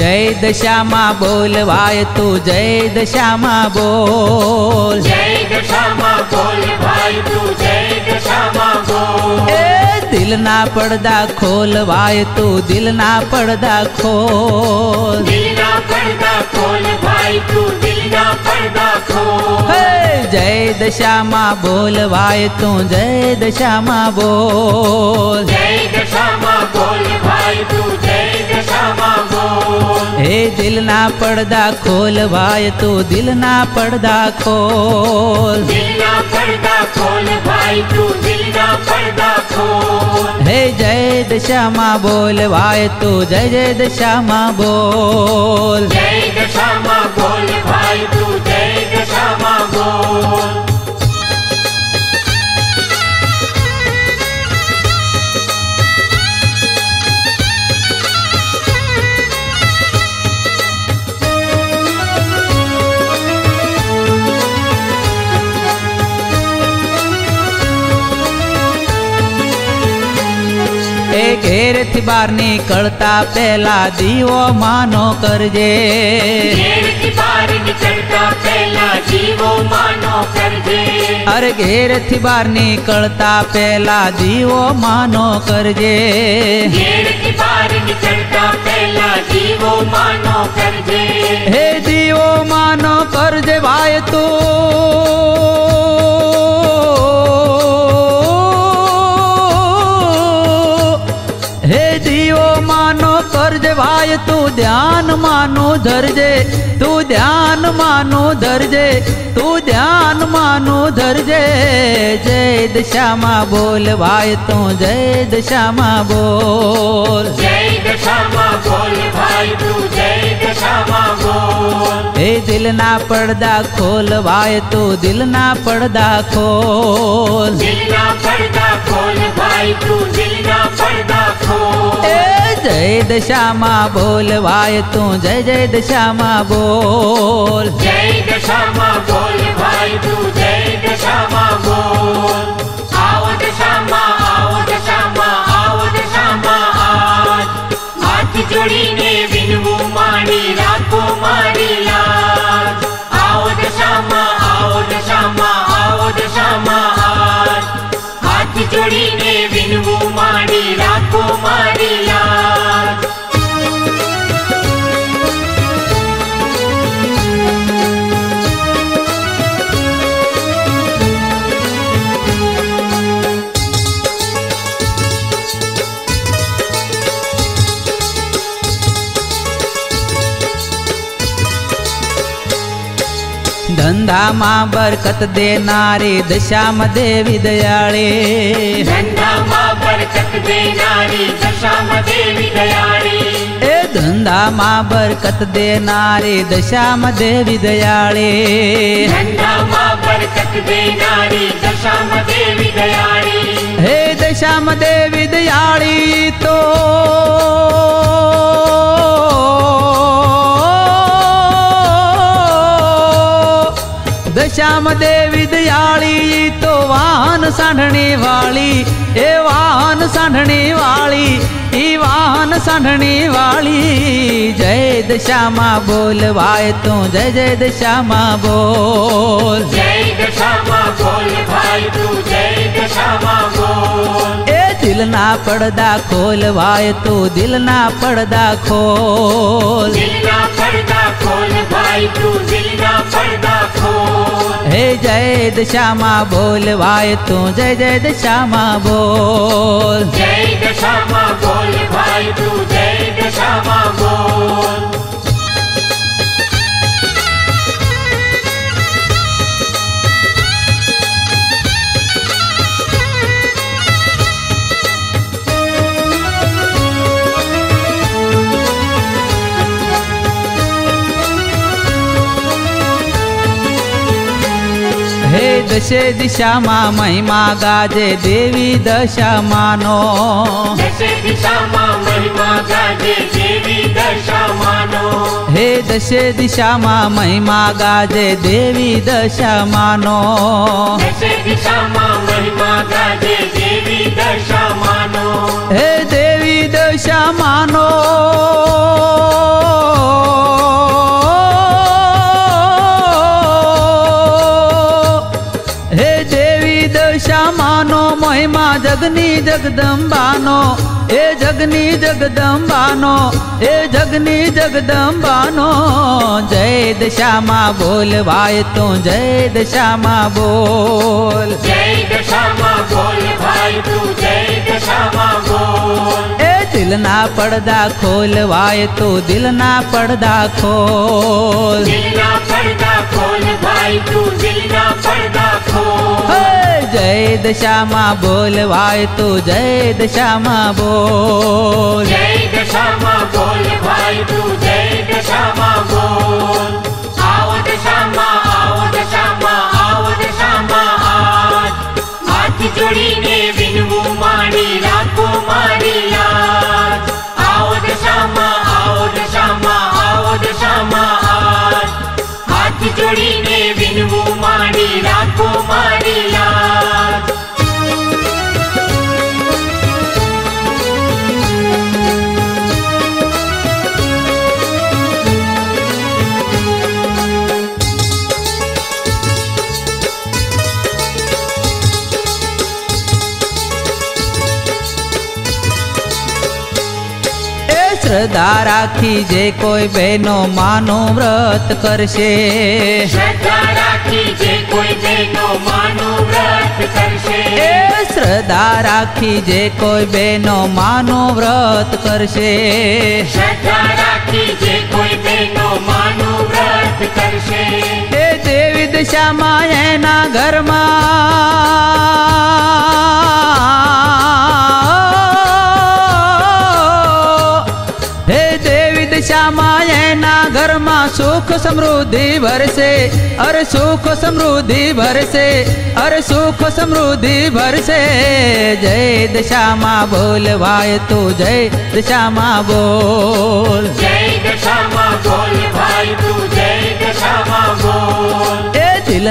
જય દશામાં બોલવાય તું જય દશામાં બોલ જય દશામાં બોલ ભાઈ તું જય દશામાં બોલ એ દિલના પડદા ખોલવાય તું દિલના પડદા ખોલ દિલના પડદા ખોલ ભાઈ તું દિલના પડદા ખોલ दशा माँ बोलवाए तू जय दशा माँ बोल जय दशा माँ बोलवाए तू जय दशा माँ बोल। हे दिल ना पर्दा खोल भाई तू दिल ना पर्दा खोल। दिल ना पर्दा खोल भाई तू दिल ना पर्दा खोल। हे जय दशा माँ बोल भाई तू जय जय दशा माँ बोल। जय दशा माँ बोल भाई तू जय दशा माँ बोल। ઘેરથી બહાર નીકળતા પહેલા દીવો માનો કરજે ઘેરથી બહાર નીકળતા પહેલા જીવો માનો કરજે અરે ઘેરથી બહાર નીકળતા પહેલા દીવો માનો કરજે ઘેરથી બહાર નીકળતા પહેલા જીવો માનો કરજે હે દીવો માનો કરજે ભાઈ તું ધ્યાન માનું ધરજે તું ધ્યાન માનું ધરજે. તું ધ્યાન માનું ધરજે જય દશામાં બોલ ભાઈ તું જય દશામાં બોલ જય દશામાં બોલ ભાઈ તું જય દશામાં બોલ હે દિલના પડદા ખોલવાય તું દિલના પડદા ખોલ દિલના પડદા ખોલ ભાઈ તું દિલના પડદા ખોલ એ જય દશામાં બોલવાય તું જય જય દશામાં બોલ જય દશામાં બોલ बोल ने तू जय दशामा बोल। आओ दशामा आओ दशामा आओ दशामा आज। हाथ जोड़ीने विनवू माड़ी राखो माड़ी आज। आओ दशामा धंदामा बरकत देणारे दशामध्ये विदयाळे। धंदामा बरकत देणारी दशामध्ये विदयाळे। ए धंदामा बरकत देणारे दशामध्ये विदयाळे। धंदामा बरकत देणारी दशामध्ये विदयाळे। हे दशामध्ये तो। श्याम देवी दयाली तो वाहन साढ़ने वाली ए वाहन साढ़ने वाली ई वाहन साढ़ने वाली। जय दशामा बोल भाई तू जय जय दशामा बोल। जय दशामा बोल भाई तू जय दशामा बोल। ए दिल ना पड़दा खोल भाई तू दिल ना पड़दा खोल। दिल ना पड़दा खोल भाई तू दिल ना पड़दा खोल। हे जय दशामा बोल भाई तू, जय जय दशामा बोल। जय दशामा बोल भाई तू, जय दशामा बोल। दशे दिशामा महिमा गाजे देवी दशा मानो। दशे दिशामा महिमा गाजे देवी दशा मानो। हे दशे दिशामा महिमा देवी दशा मानो। महिमा गाजे देवी दशा मानो। हे देवी दशा मानो। જગની જગદંબાનો એ જગની જગદંબાનો એ જગની જગદંબાનો. જય દશામાં બોલવાય તો જય દશામાં બોલ. જય દશામાં બોલ ભાઈ તું જય દશામાં બોલ. એ દિલના પડદા ખોલવાય તો દિલના પડદા ખોલ. દિલના जय दशा माँ बोल भाई तू जय दशा माँ बोल। जय दशा माँ बोल भाई तू जय दशा माँ बोल। आओ दशा माँ आओ दशा माँ आओ दशा माँ आज। हाथ जोड़ी જોડીને વિનવું મારી રાખો મારી શ્રદ્ધા રાખી જે કોઈ બહેનો માનું વ્રત કરશે. શ્રદ્ધા રાખી જે કોઈ બહેનો માનું વ્રત કરશે. શ્રદ્ધા રાખી જે કોઈ બહેનો માનું વ્રત કરશે. શ્રદ્ધા રાખી જે કોઈ બહેનો માનું વ્રત કરશે. એ દેવી દશામાં એના ઘરમાં माये ना घर माँ सुख समृद्धि भर से अरे सुख समृद्धि भर से अरे सुख समृद्धि भर से जय दिशा माँ बोल भाई तू, जय दिशा माँ बोल। जय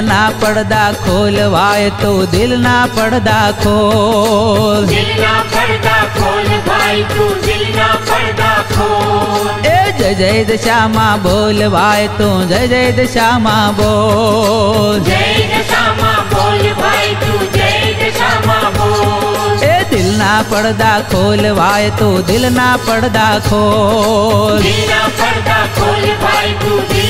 એ દિલના પડદા ખોલવાય તો દિલના પડદા ખોલ દિલના પડદા ખોલ ભાઈ તું દિલના પડદા ખોલ એ જય જય દશામાં બોલવાય તો જય જય દશામાં બોલ જય દશામાં બોલ ભાઈ તું જય દશામાં બોલ એ દિલના પડદા ખોલવાય તો દિલના પડદા ખોલ દિલના પડદા ખોલ ભાઈ તું દિલના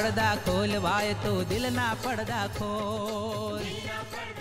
પડદા ખોલવાય તો દિલના પડદા ખોલ દિલના પડદા